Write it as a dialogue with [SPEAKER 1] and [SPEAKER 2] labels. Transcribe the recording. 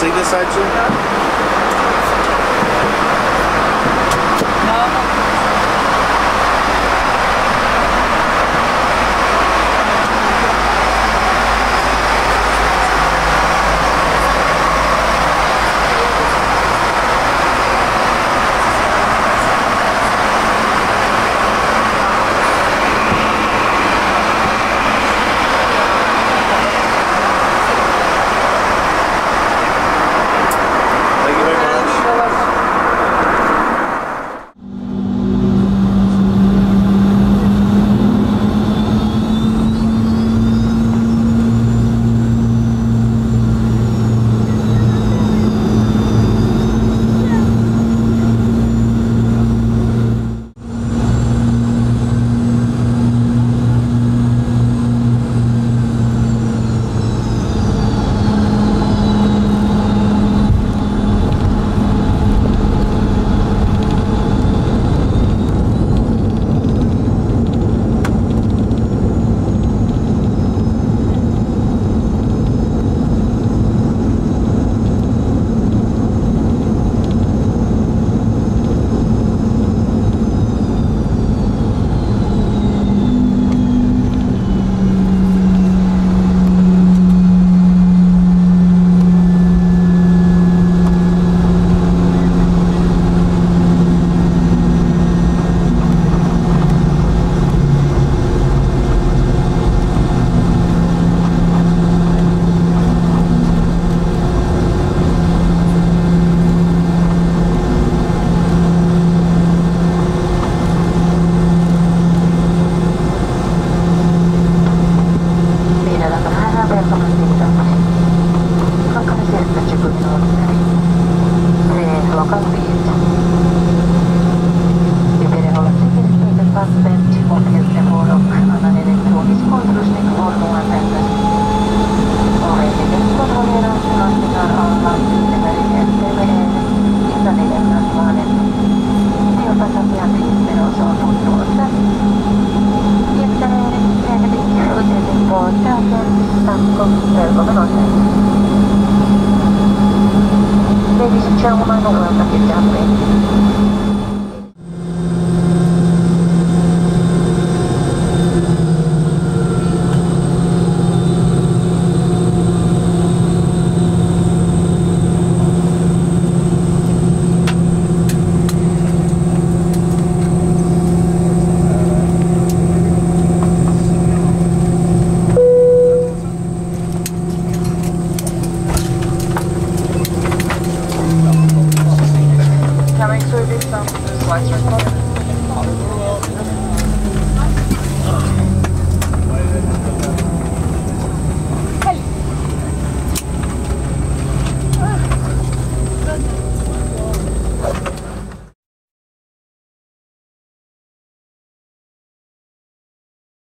[SPEAKER 1] take this side too?